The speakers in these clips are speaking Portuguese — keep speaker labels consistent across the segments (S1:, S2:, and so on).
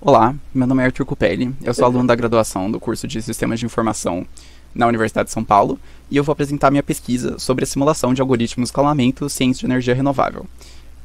S1: Olá, meu nome é Arthur Cupelli, eu sou aluno da graduação do curso de Sistemas de Informação na Universidade de São Paulo e eu vou apresentar minha pesquisa sobre a simulação de algoritmos de escalamento ciência de energia renovável.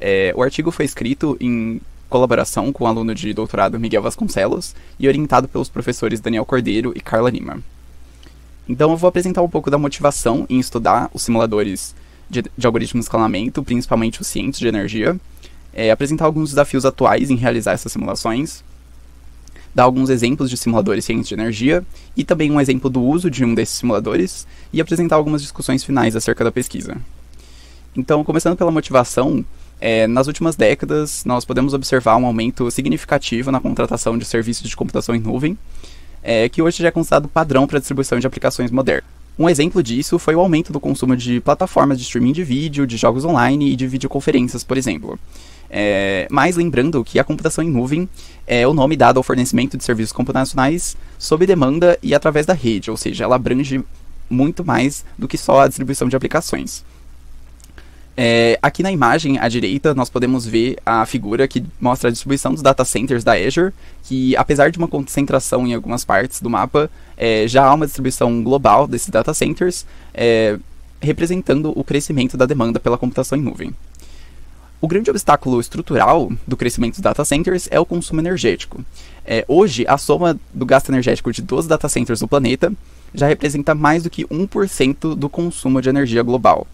S1: É, o artigo foi escrito em colaboração com o aluno de doutorado Miguel Vasconcelos e orientado pelos professores Daniel Cordeiro e Carla Lima. Então eu vou apresentar um pouco da motivação em estudar os simuladores de, de algoritmos de escalamento, principalmente os cientes de energia, é, apresentar alguns desafios atuais em realizar essas simulações, dar alguns exemplos de simuladores cientes de energia e também um exemplo do uso de um desses simuladores e apresentar algumas discussões finais acerca da pesquisa. Então, começando pela motivação, é, nas últimas décadas nós podemos observar um aumento significativo na contratação de serviços de computação em nuvem, é, que hoje já é considerado padrão para a distribuição de aplicações modernas. Um exemplo disso foi o aumento do consumo de plataformas de streaming de vídeo, de jogos online e de videoconferências, por exemplo. É, mas lembrando que a computação em nuvem é o nome dado ao fornecimento de serviços computacionais sob demanda e através da rede, ou seja, ela abrange muito mais do que só a distribuição de aplicações. É, aqui na imagem à direita nós podemos ver a figura que mostra a distribuição dos data centers da Azure, que apesar de uma concentração em algumas partes do mapa, é, já há uma distribuição global desses data centers, é, representando o crescimento da demanda pela computação em nuvem. O grande obstáculo estrutural do crescimento dos data centers é o consumo energético. É, hoje, a soma do gasto energético de 12 data centers do planeta já representa mais do que 1% do consumo de energia global.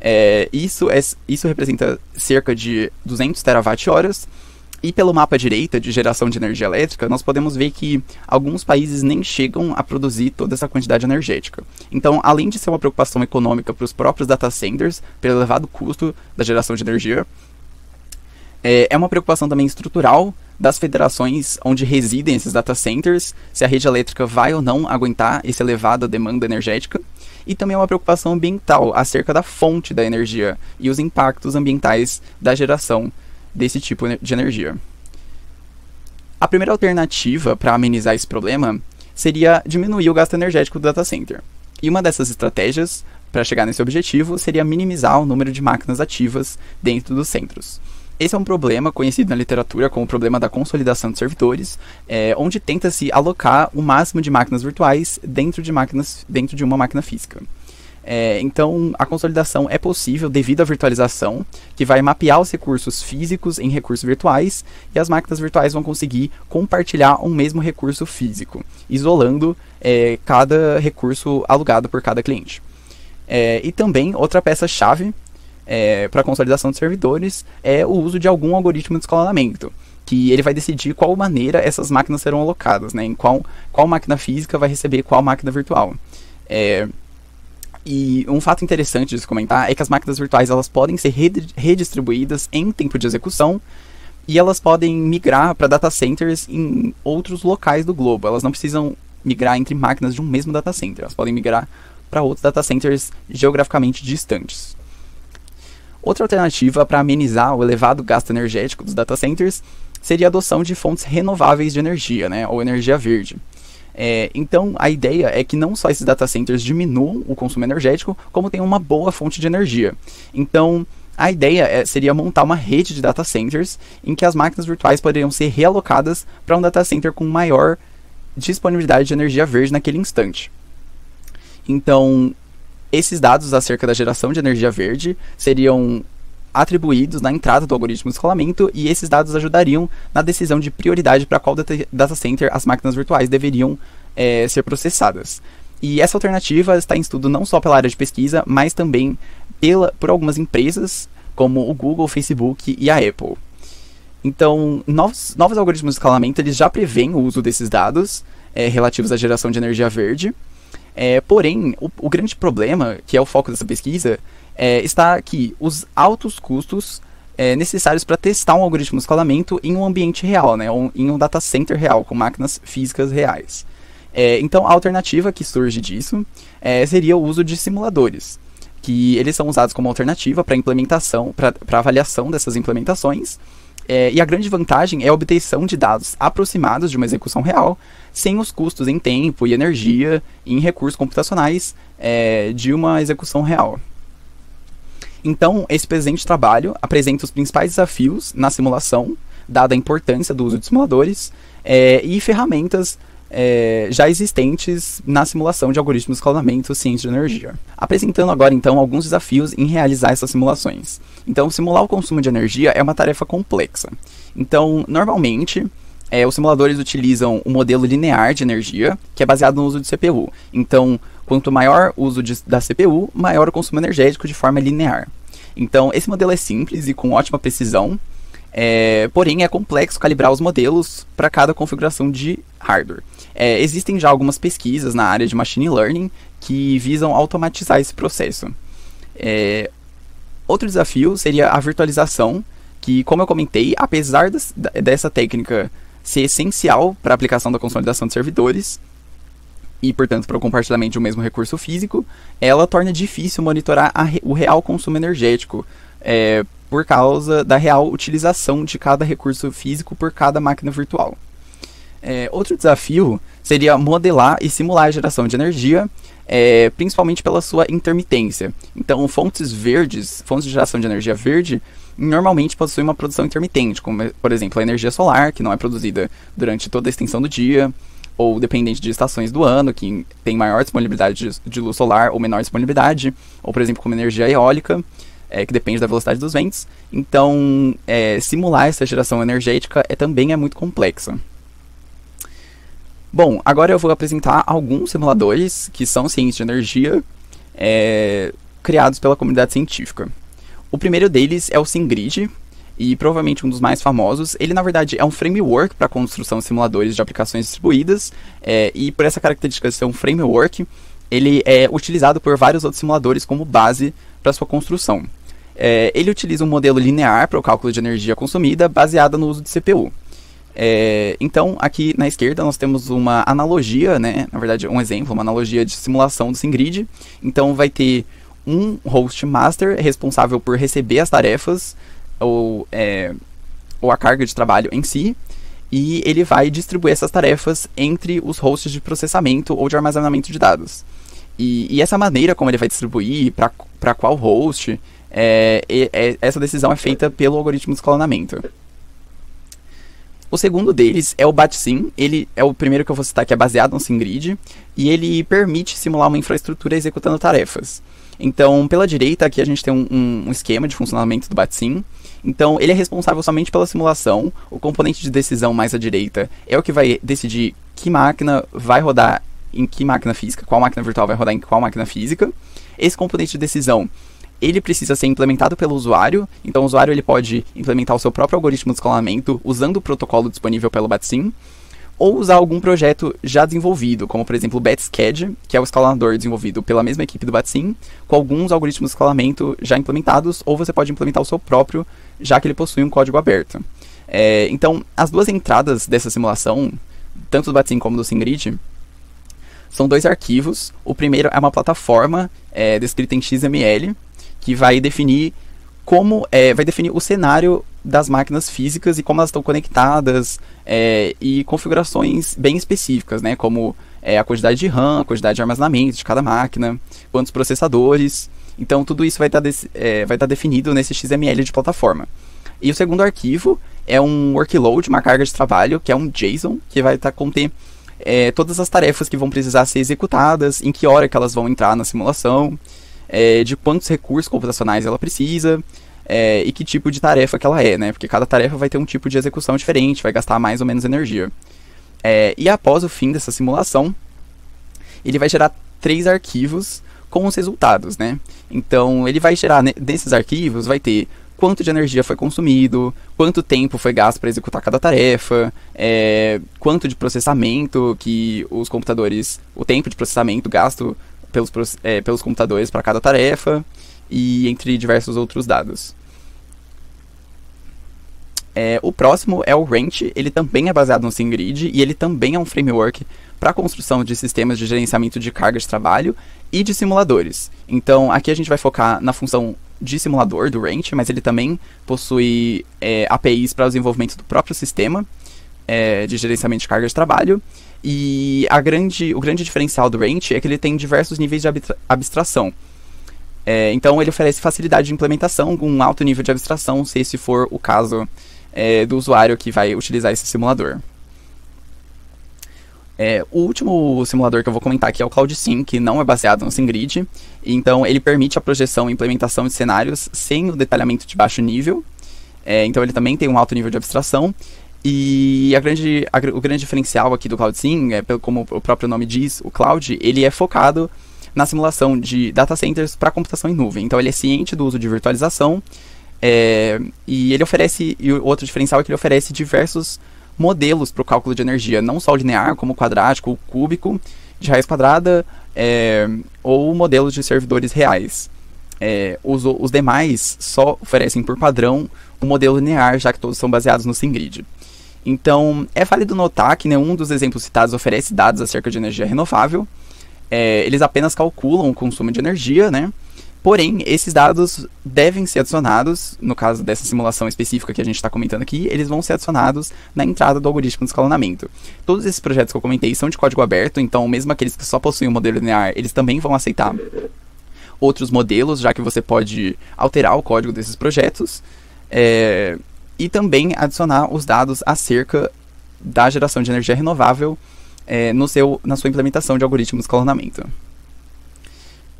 S1: É, isso, é, isso representa cerca de 200 terawatt-horas, e pelo mapa à direita de geração de energia elétrica, nós podemos ver que alguns países nem chegam a produzir toda essa quantidade energética. Então, além de ser uma preocupação econômica para os próprios data centers, pelo elevado custo da geração de energia, é, é uma preocupação também estrutural das federações onde residem esses data centers, se a rede elétrica vai ou não aguentar essa elevada demanda energética, e também é uma preocupação ambiental acerca da fonte da energia e os impactos ambientais da geração desse tipo de energia. A primeira alternativa para amenizar esse problema seria diminuir o gasto energético do data center. E uma dessas estratégias para chegar nesse objetivo seria minimizar o número de máquinas ativas dentro dos centros. Esse é um problema conhecido na literatura como o problema da consolidação de servidores, é, onde tenta-se alocar o máximo de máquinas virtuais dentro de, máquinas, dentro de uma máquina física. É, então, a consolidação é possível devido à virtualização, que vai mapear os recursos físicos em recursos virtuais, e as máquinas virtuais vão conseguir compartilhar um mesmo recurso físico, isolando é, cada recurso alugado por cada cliente. É, e também, outra peça-chave é, para consolidação de servidores é o uso de algum algoritmo de escalonamento, que ele vai decidir qual maneira essas máquinas serão alocadas, né, em qual, qual máquina física vai receber qual máquina virtual. É, e um fato interessante de se comentar é que as máquinas virtuais elas podem ser redistribuídas em tempo de execução e elas podem migrar para data centers em outros locais do globo. Elas não precisam migrar entre máquinas de um mesmo data center, elas podem migrar para outros data centers geograficamente distantes. Outra alternativa para amenizar o elevado gasto energético dos data centers seria a adoção de fontes renováveis de energia, né, ou energia verde. É, então, a ideia é que não só esses data centers diminuam o consumo energético, como tenham uma boa fonte de energia. Então, a ideia é, seria montar uma rede de data centers em que as máquinas virtuais poderiam ser realocadas para um data center com maior disponibilidade de energia verde naquele instante. Então, esses dados acerca da geração de energia verde seriam atribuídos na entrada do algoritmo de escalamento e esses dados ajudariam na decisão de prioridade para qual data center as máquinas virtuais deveriam é, ser processadas. E essa alternativa está em estudo não só pela área de pesquisa, mas também pela, por algumas empresas como o Google, o Facebook e a Apple. Então, novos, novos algoritmos de escalamento eles já prevêem o uso desses dados é, relativos à geração de energia verde é, porém, o, o, grande problema, que é o foco dessa pesquisa, é, está que os altos custos é, necessários para testar um algoritmo de escalamento em um ambiente real, né, ou em um data center real, com máquinas físicas reais. É, então, a alternativa que surge disso é, seria o uso de simuladores, que eles são usados como alternativa para implementação, para avaliação dessas implementações, é, e a grande vantagem é a obtenção de dados aproximados de uma execução real, sem os custos em tempo e energia e em recursos computacionais é, de uma execução real. Então, esse presente trabalho apresenta os principais desafios na simulação dada a importância do uso de simuladores, é, e ferramentas é, já existentes na simulação de algoritmos de escalonamento ciência de energia. Apresentando agora então alguns desafios em realizar essas simulações. Então, simular o consumo de energia é uma tarefa complexa. Então, normalmente, é, os simuladores utilizam o um modelo linear de energia, que é baseado no uso de CPU. Então, quanto maior o uso de, da CPU, maior o consumo energético de forma linear. Então, esse modelo é simples e com ótima precisão, é, porém é complexo calibrar os modelos para cada configuração de hardware. É, existem já algumas pesquisas na área de machine learning que visam automatizar esse processo. É, outro desafio seria a virtualização, que, como eu comentei, apesar das, dessa técnica ser essencial para a aplicação da consolidação de servidores, e, portanto, para o compartilhamento de um mesmo recurso físico, ela torna difícil monitorar o real consumo energético, é, por causa da real utilização de cada recurso físico por cada máquina virtual. É, outro desafio seria modelar e simular a geração de energia, é, principalmente pela sua intermitência. Então, fontes verdes, fontes de geração de energia verde, normalmente possuem uma produção intermitente, como, por exemplo, a energia solar, que não é produzida durante toda a extensão do dia, ou dependente de estações do ano, que tem maior disponibilidade de, de luz solar ou menor disponibilidade, ou, por exemplo, como energia eólica. É, que depende da velocidade dos ventos. Então, é, simular essa geração energética é, também é muito complexa. Bom, agora eu vou apresentar alguns simuladores que são ciência de energia é, criados pela comunidade científica. O primeiro deles é o SimGrid, e provavelmente um dos mais famosos. Ele, na verdade, é um framework para construção de simuladores de aplicações distribuídas, é, e por essa característica de ser um framework, ele é utilizado por vários outros simuladores como base para sua construção. É, ele utiliza um modelo linear para o cálculo de energia consumida, baseada no uso de CPU. É, então, aqui na esquerda nós temos uma analogia, né? Na verdade, um exemplo, uma analogia de simulação do SimGrid. Então, vai ter um host master responsável por receber as tarefas ou, é, ou a carga de trabalho em si, e ele vai distribuir essas tarefas entre os hosts de processamento ou de armazenamento de dados. E, e essa maneira como ele vai distribuir, para qual host, é, é, essa decisão é feita pelo algoritmo de escalonamento. O segundo deles é o BatSim, ele é o primeiro que eu vou citar que é baseado no SimGrid, e ele permite simular uma infraestrutura executando tarefas. Então, pela direita aqui a gente tem um, um esquema de funcionamento do BatSim, então ele é responsável somente pela simulação, o componente de decisão mais à direita é o que vai decidir que máquina vai rodar em que máquina física, qual máquina virtual vai rodar em qual máquina física. Esse componente de decisão ele precisa ser implementado pelo usuário, então o usuário ele pode implementar o seu próprio algoritmo de escalonamento usando o protocolo disponível pelo BATSIM, ou usar algum projeto já desenvolvido, como por exemplo o BATSCAD, que é o escalador desenvolvido pela mesma equipe do BATSIM, com alguns algoritmos de escalamento já implementados, ou você pode implementar o seu próprio, já que ele possui um código aberto. É, então, as duas entradas dessa simulação, tanto do BATSIM como do SimGrid, são dois arquivos. O primeiro é uma plataforma é, descrita em XML, que vai definir como é, vai definir o cenário das máquinas físicas e como elas estão conectadas é, e configurações bem específicas, né, como é, a quantidade de RAM, a quantidade de armazenamento de cada máquina, quantos processadores. Então tudo isso vai estar tá é, vai tá definido nesse XML de plataforma. E o segundo arquivo é um workload, uma carga de trabalho, que é um JSON, que vai estar tá, conter é, todas as tarefas que vão precisar ser executadas, em que hora que elas vão entrar na simulação, é, de quantos recursos computacionais ela precisa é, e que tipo de tarefa que ela é, né? Porque cada tarefa vai ter um tipo de execução diferente, vai gastar mais ou menos energia. É, e após o fim dessa simulação, ele vai gerar três arquivos com os resultados, né? Então, ele vai gerar, nesses arquivos, vai ter quanto de energia foi consumido, quanto tempo foi gasto para executar cada tarefa, é, quanto de processamento que os computadores, o tempo de processamento gasto pelos, é, pelos computadores para cada tarefa e entre diversos outros dados. É, o próximo é o Ranch, ele também é baseado no SimGrid e ele também é um framework para construção de sistemas de gerenciamento de carga de trabalho e de simuladores. Então, aqui a gente vai focar na função de simulador do Ranch, mas ele também possui é, APIs para o desenvolvimento do próprio sistema é, de gerenciamento de carga de trabalho e a grande, o grande diferencial do Ranch é que ele tem diversos níveis de abstração. É, então ele oferece facilidade de implementação com um alto nível de abstração, se esse for o caso é, do usuário que vai utilizar esse simulador. É, o último simulador que eu vou comentar aqui é o CloudSim, que não é baseado no SimGrid. Então, ele permite a projeção e implementação de cenários sem o detalhamento de baixo nível. É, então, ele também tem um alto nível de abstração. E a grande, a, o grande diferencial aqui do CloudSim, é, como o próprio nome diz, o Cloud, ele é focado na simulação de data centers para computação em nuvem. Então, ele é ciente do uso de virtualização. É, e ele oferece, e o outro diferencial é que ele oferece diversos modelos para o cálculo de energia, não só linear, como quadrático, cúbico, de raiz quadrada, é, ou modelos de servidores reais. É, os, os demais só oferecem por padrão o um modelo linear, já que todos são baseados no SimGrid. Então, é válido notar que nenhum dos exemplos citados oferece dados acerca de energia renovável. É, eles apenas calculam o consumo de energia, né? Porém, esses dados devem ser adicionados, no caso dessa simulação específica que a gente está comentando aqui, eles vão ser adicionados na entrada do algoritmo de escalonamento. Todos esses projetos que eu comentei são de código aberto, então mesmo aqueles que só possuem o um modelo linear, eles também vão aceitar outros modelos, já que você pode alterar o código desses projetos. É, e também adicionar os dados acerca da geração de energia renovável é, no seu, na sua implementação de algoritmos de escalonamento.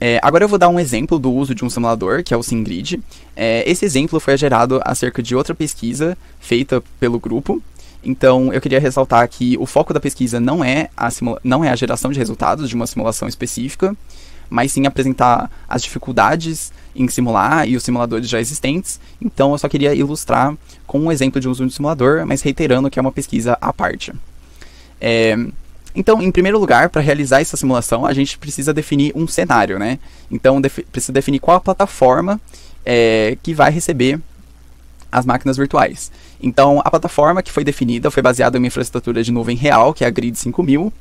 S1: É, agora eu vou dar um exemplo do uso de um simulador, que é o SimGrid. É, esse exemplo foi gerado acerca de outra pesquisa feita pelo grupo. Então eu queria ressaltar que o foco da pesquisa não é a, não é a geração de resultados de uma simulação específica, mas sim apresentar as dificuldades em simular e os simuladores já existentes. Então eu só queria ilustrar com um exemplo de uso de simulador, mas reiterando que é uma pesquisa à parte. É, então, em primeiro lugar, para realizar essa simulação, a gente precisa definir um cenário, né? Então, precisa definir qual a plataforma é, que vai receber as máquinas virtuais. Então, a plataforma que foi definida foi baseada em uma infraestrutura de nuvem real, que é a Grid 5000,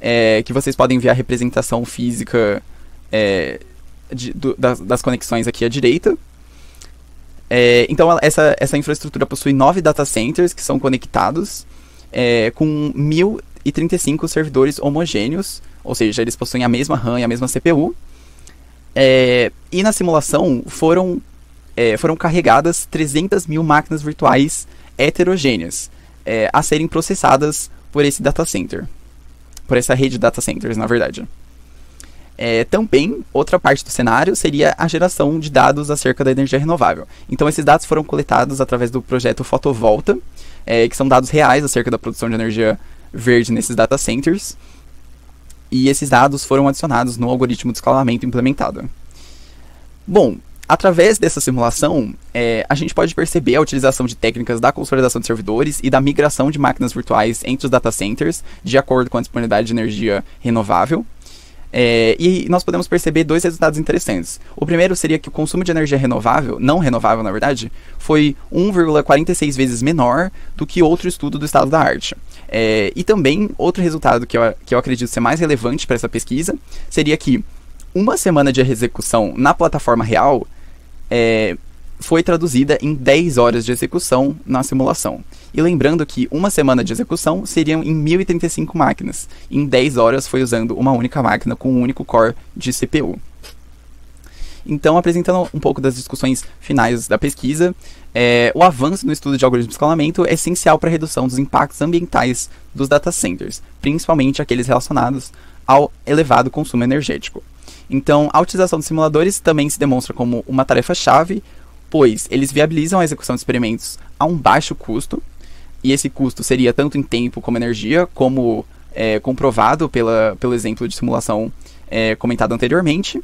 S1: é, que vocês podem ver a representação física é, de, do, das, das, conexões aqui à direita. É, então, essa, essa infraestrutura possui nove data centers que são conectados é, com mil e 35 servidores homogêneos, ou seja, eles possuem a mesma RAM e a mesma CPU. É, e na simulação foram, é, foram carregadas 300 mil máquinas virtuais heterogêneas é, a serem processadas por esse data center. Por essa rede de data centers, na verdade. É, também, outra parte do cenário seria a geração de dados acerca da energia renovável. Então, esses dados foram coletados através do projeto Fotovolta, é, que são dados reais acerca da produção de energia verde nesses data centers. E esses dados foram adicionados no algoritmo de escalamento implementado. Bom, através dessa simulação, é, a gente pode perceber a utilização de técnicas da consolidação de servidores e da migração de máquinas virtuais entre os data centers, de acordo com a disponibilidade de energia renovável. É, e nós podemos perceber dois resultados interessantes. O primeiro seria que o consumo de energia renovável, não renovável na verdade, foi 1,46 vezes menor do que outro estudo do estado da arte. É, e também, outro resultado que eu, que eu acredito ser mais relevante para essa pesquisa seria que uma semana de execução na plataforma real é, foi traduzida em 10 horas de execução na simulação. E lembrando que uma semana de execução seriam em 1035 máquinas. Em 10 horas foi usando uma única máquina com um único core de CPU. Então, apresentando um pouco das discussões finais da pesquisa, é, o avanço no estudo de algoritmos de escalamento é essencial para a redução dos impactos ambientais dos data centers, principalmente aqueles relacionados ao elevado consumo energético. Então, a utilização de simuladores também se demonstra como uma tarefa-chave, pois eles viabilizam a execução de experimentos a um baixo custo, e esse custo seria tanto em tempo como energia, como é, comprovado pela, pelo exemplo de simulação é, comentado anteriormente,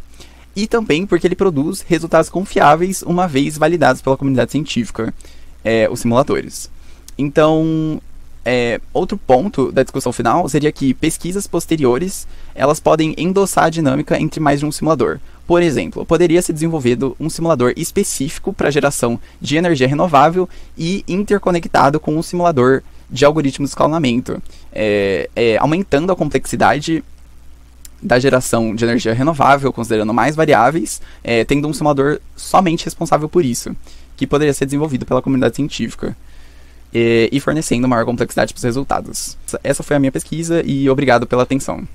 S1: e também porque ele produz resultados confiáveis uma vez validados pela comunidade científica, é, os simuladores. Então, é, outro ponto da discussão final seria que pesquisas posteriores elas podem endossar a dinâmica entre mais de um simulador. Por exemplo, poderia ser desenvolvido um simulador específico para geração de energia renovável e interconectado com um simulador de algoritmos de escalonamento, é, é, aumentando a complexidade da geração de energia renovável, considerando mais variáveis, é, tendo um simulador somente responsável por isso, que poderia ser desenvolvido pela comunidade científica. E fornecendo maior complexidade para os resultados. Essa foi a minha pesquisa e obrigado pela atenção.